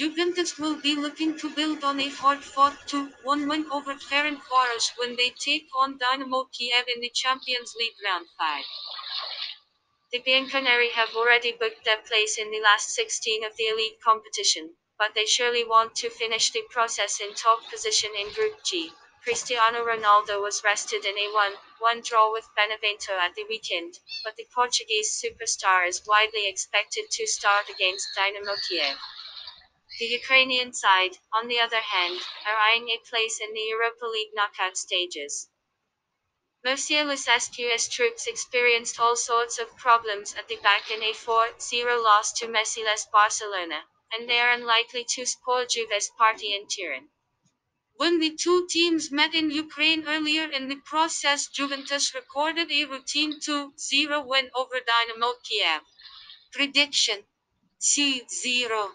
Juventus will be looking to build on a hard-fought 2-1 win over Ferencvaros when they take on Dynamo Kiev in the Champions League Round 5. The Bianconeri have already booked their place in the last 16 of the elite competition, but they surely want to finish the process in top position in Group G. Cristiano Ronaldo was rested in a 1-1 draw with Benevento at the weekend, but the Portuguese superstar is widely expected to start against Dynamo Kiev. The Ukrainian side, on the other hand, are eyeing a place in the Europa League knockout stages. Mircea Lucescu's troops experienced all sorts of problems at the back in a 4-0 loss to Messi-less Barcelona, and they are unlikely to spoil Juve's party in Turin. When the two teams met in Ukraine earlier in the process Juventus recorded a routine 2-0 win over Dynamo Kiev. Prediction C0